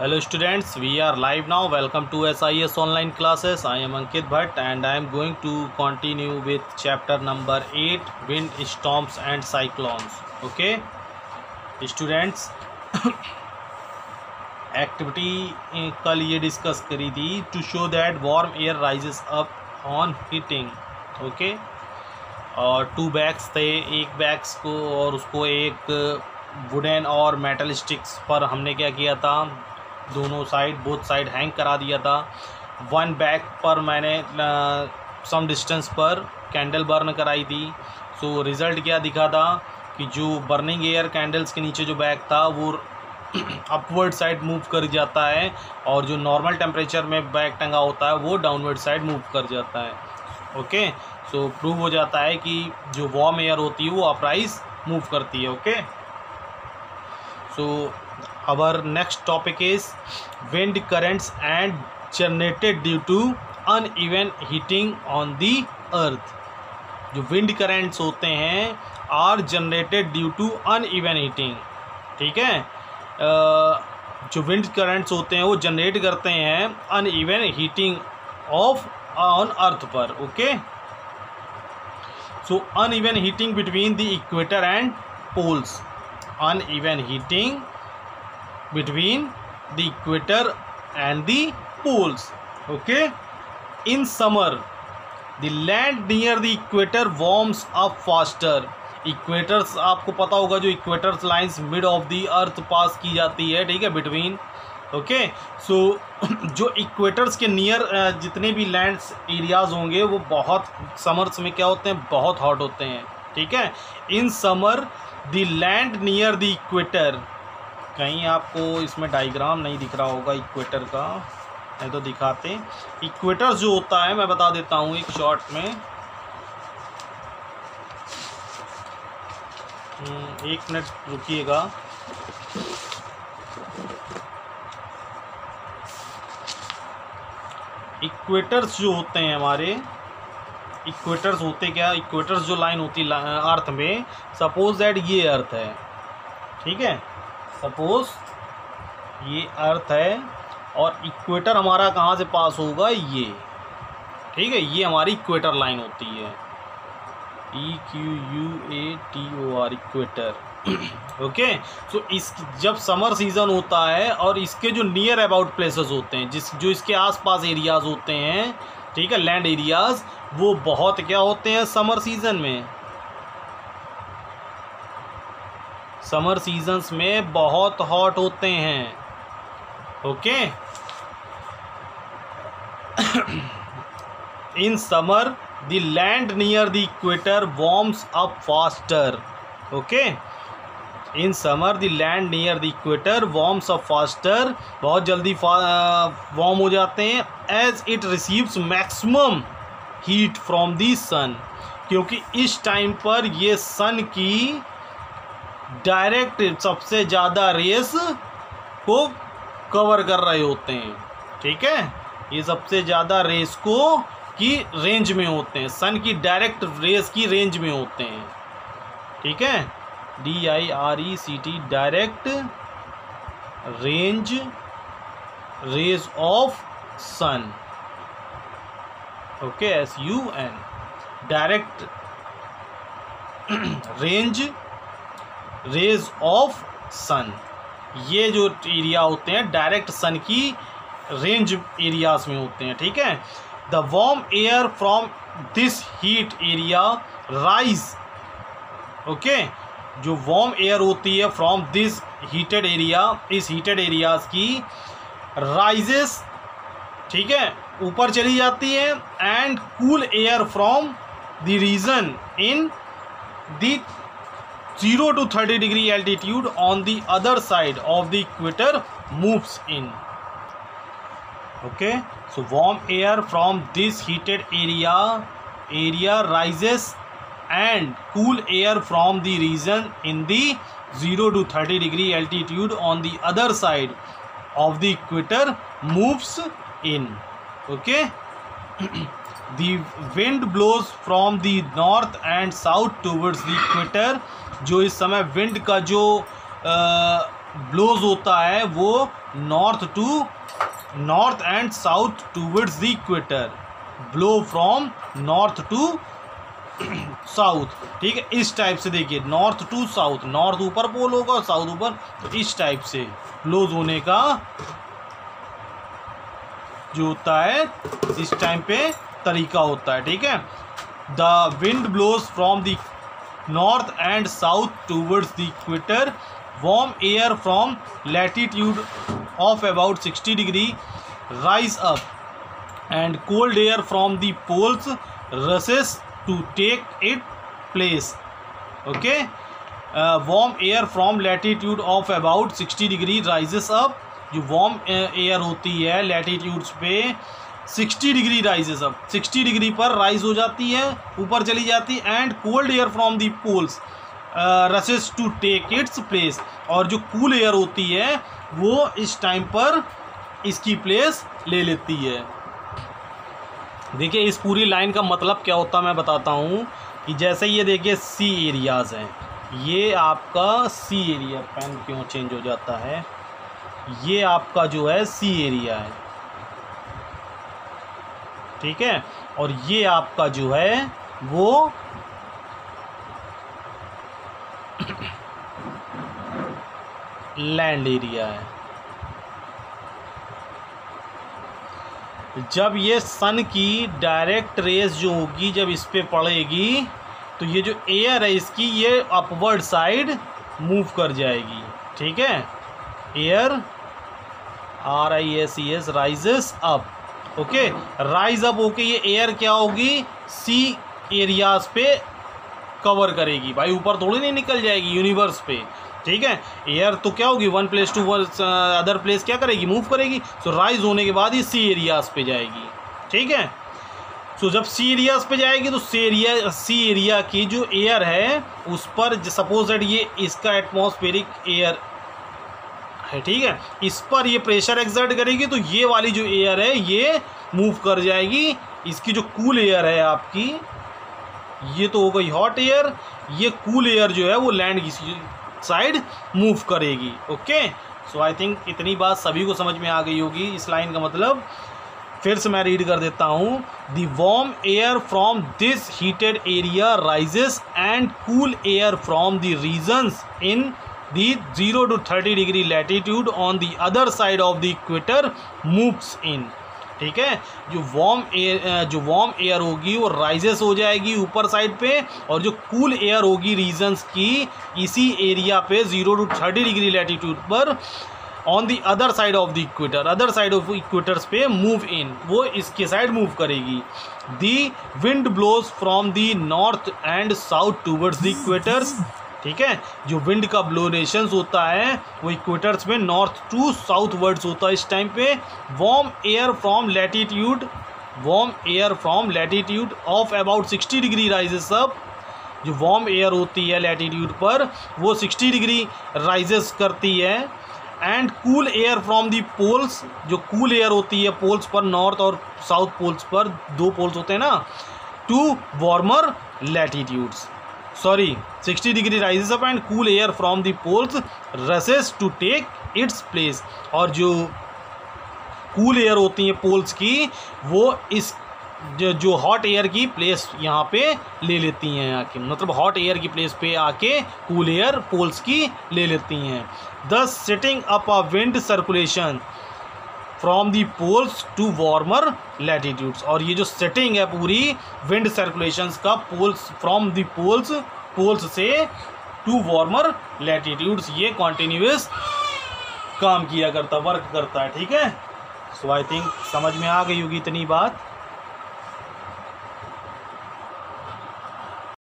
Hello students we are live now welcome to S I S online classes I am Ankit Bhatt and I am going to continue with chapter number eight wind storms and cyclones okay students activity कल ये discuss करी थी to show that warm air rise up on heating okay और two bags थे. एक bags को और उसको एक वुडन और मेटल स्टिक्स पर हमने क्या किया था? दोनों साइड बोथ साइड हैंग करा दिया था। वन बैग पर मैंने सम डिस्टेंस पर कैंडल बर्न कराई थी। सो so, रिज़ल्ट क्या दिखा था कि जो बर्निंग एयर कैंडल्स के नीचे जो बैग था वो अपवर्ड साइड मूव कर जाता है और जो नॉर्मल टेम्परेचर में बैग टंगा होता है वो डाउनवर्ड साइड मूव कर जाता है। ओके सो प्रूव हो जाता है कि जो वार्म एयर होती है वो अपराइज मूव करती है okay so our next topic is wind currents and generated due to uneven heating on the earth. जो विंड करेंट्स होते हैं are generated due to un uneven heating ठीक है? जो विंड करेंट्स होते हैं वो जनरेट करते हैं un uneven heating of on earth पर okay so un uneven heating between the equator and poles un uneven heating between the equator and the poles, okay? In summer, the land near the equator warms up faster. Equators आपको पता होगा जो equators lines mid of the earth पास की जाती है, ठीक है? Between okay so जो इक्वेटर्स के नियर जितने भी लैंड्स एरियाज़ होंगे, वो बहुत समर्स में क्या होते हैं? बहुत हॉट होते हैं, ठीक है? In summer the land near the equator कहीं आपको इसमें डाइग्राम नहीं दिख रहा होगा इक्वेटर का। नहीं तो दिखाते। इक्वेटर जो होता है मैं बता देता हूँ एक शॉर्ट में। हम्म, एक मिनट रुकिएगा। इक्वेटर्स जो होते हैं हमारे इक्वेटर्स होते क्या? इक्वेटर्स जो लाइन होती है अर्थ में सपोज़ दैट ये अर्थ है। ठीक है? सपोज़ ये अर्थ है और इक्वेटर हमारा कहाँ से पास होगा? ये। ठीक है, ये हमारी इक्वेटर लाइन होती है। E Q U A T O R equator. Okay? So इस जब समर सीज़न होता है और इसके जो नियर अबाउट प्लेसेस होते हैं, जिस जो इसके आसपास एरियाज़ होते हैं, ठीक है लैंड एरियाज़ वो बहुत क्या होते हैं समर सीज़न में? समर सीजन्स में बहुत हॉट होते हैं। Okay? In summer, the land near the equator warms up faster. Okay? In summer, the land near the equator warms up faster. बहुत जल्दी वॉर्म हो जाते हैं। As it receives maximum heat from the sun. क्योंकि इस time पर ये सन की डायरेक्ट सबसे ज़्यादा रेस को कवर कर रहे होते हैं। ठीक है? ये सबसे ज़्यादा रेस को की रेंज में होते हैं। सन की डायरेक्ट रेस की रेंज में होते हैं। ठीक है? D I R E C T direct range rays of sun okay S U N direct range rays of sun ये जो एरिया होते हैं डायरेक्ट सन की रेंज एरियाज़ में होते हैं, ठीक है? The warm air from this heat area rise okay जो वॉर्म एयर होती है फ्रॉम दिस हीटेड एरिया इस हीटेड एरियाज़ की राइजेस ठीक है? ऊपर चली जाती है and cool air from the region in the 0 to 30 degree altitude on the other side of the equator moves in. Okay so warm air from this heated area area rises and cool air from the region in the 0 to 30 degree altitude on the other side of the equator moves in. Okay the wind blows from the north and south towards the equator जो इस समय wind का जो blows होता है, वो north to north and south towards the equator. Blow from north to south, ठीक है? इस टाइप से देखिए, नॉर्थ टू साउथ, नॉर्थ ऊपर पोल होगा और साउथ ऊपर तो इस टाइप से ब्लोज होने का जो होता है, इस टाइम पे तरीका होता है, ठीक है? The wind blows from the north and south towards the equator warm air from latitude of about 60 degree rise up and cold air from the poles rushes to take its place okay uh, warm air from latitude of about 60 degree rises up जो warm air होती है latitudes पे 60 degree rises up 60 degree पर rise हो जाती है, ऊपर चली जाती है and cold air from the poles rises to take its place और जो कूल एयर होती है, वो इस टाइम पर इसकी प्लेस ले लेती है। देखिए, इस पूरी लाइन का मतलब क्या होता है, मैं बताता हूँ कि जैसे ये देखिए सी एरियाज़ हैं। ये आपका सी एरिया पेन क्यों चेंज हो जाता है? ये आपका जो है सी एरिया है। ठीक है? और ये आपका जो है, वो लैंड एरिया है। जब ये सन की डायरेक्ट रेस जो होगी, जब इस पर पड़ेगी तो ये जो एयर है इसकी, ये अपवर्ड साइड मूव कर जाएगी। ठीक है? Air R I S E S rises up okay rise up होके ये एयर क्या होगी? सी एरियाज़ पे कवर करेगी। भाई ऊपर थोड़ी नहीं निकल जाएगी यूनिवर्स पे। ठीक है? एयर तो क्या होगी? One place to one other place क्या करेगी? मूव करेगी। सो so, राइज होने के बाद ही सी एरियाज़ पे जाएगी। ठीक है? सो so, जब सी एरियाज़ पे जाएगी तो सी एरिया सी एरिया की जो एयर है उस पर सपोज़ दैट ये इसका एटमॉस्फेरिक एयर है, ठीक है? इस पर ये प्रेशर एग्जर्ट करेगी तो ये वाली जो एयर है, ये मूव कर जाएगी। इसकी जो कूल एयर है आपकी, ये तो हो गई हॉट एयर ये कूल एयर जो है वो लैंड की साइड मूव करेगी ओके सो आई थिंक इतनी बात सभी को समझ में आ गई होगी, इस लाइन का मतलब। फिर से मैं रीड कर देता हूँ। The warm air from this heated area rises and cool air from the regions in the zero to thirty degree latitude on the other side of the equator moves in ठीक है? जो warm air जो warm air होगी, वो rises हो जाएगी ऊपर side पे और जो कूल एयर होगी रीजन्स की, इसी एरिया पे zero to thirty degree latitude पर on the other side of the equator other side of equators पे मूव इन वो इसके साइड मूव करेगी। The wind blows from the north and south towards the equators ठीक है? जो wind का ब्लोनेशन होता है, वो इक्वेटर्स में नॉर्थ टू साउथ वर्ड्स होता है इस टाइम पे। Warm air from latitude warm air from latitude of about sixty degree rises up जो वॉर्म एयर होती है लैटिट्यूड पर, वो सिक्सटी डिग्री राइजेस करती है। And cool air from the poles जो कूल एयर होती है पोल्स पर नॉर्थ और साउथ पोल्स पर, दो पोल्स होते हैं ना? To warmer latitudes sorry 60 degree rises up and cool air from the poles rushes to take its place. और जो कूल एयर होती हैं पोल्स की, वो इस जो जो हॉट एयर की प्लेस यहाँ पे ले लेती हैं आके। मतलब हॉट एयर की प्लेस पे आके कूल एयर पोल्स की ले लेती हैं। Thus setting up a wind circulation from the poles to warmer latitudes और ये जो सेटिंग है पूरी विंड सर्कुलेशंस का poles from the poles poles से टू वार्मर लैटिट्यूड्स ये कॉन्टीन्यूस काम किया करता वर्क करता है, ठीक है? सो आई थिंक समझ में आ गई होगी इतनी बात।